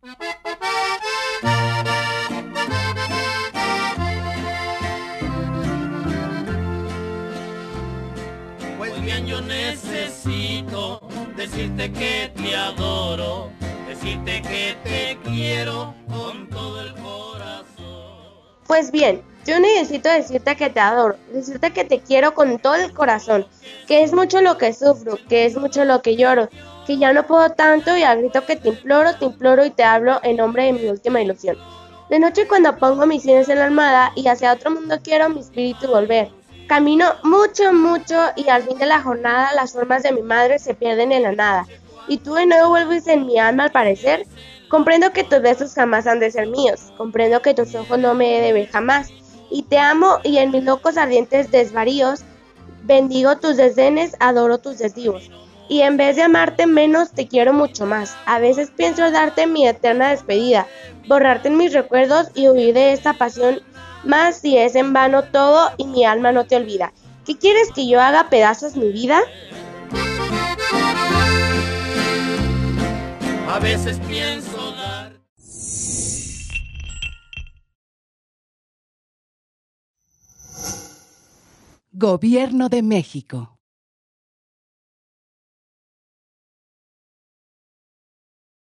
Pues bien, yo necesito decirte que te adoro, decirte que te quiero con todo el corazón. Pues bien, yo necesito decirte que te adoro, decirte que te quiero con todo el corazón, que es mucho lo que sufro, que es mucho lo que lloro, que ya no puedo tanto y al grito que te imploro, te imploro y te hablo en nombre de mi última ilusión. De noche cuando pongo mis sienes en la almohada y hacia otro mundo quiero mi espíritu volver. Camino mucho, mucho y al fin de la jornada las formas de mi madre se pierden en la nada. Y tú de nuevo vuelves en mi alma al parecer. Comprendo que tus besos jamás han de ser míos. Comprendo que tus ojos no me he de ver jamás y te amo y en mis locos ardientes desvaríos bendigo tus desdenes, adoro tus desdivos. Y en vez de amarte menos, te quiero mucho más. A veces pienso darte mi eterna despedida, borrarte en mis recuerdos y huir de esta pasión, más si es en vano todo y mi alma no te olvida. ¿Qué quieres que yo haga pedazos mi vida? A veces pienso Gobierno de México.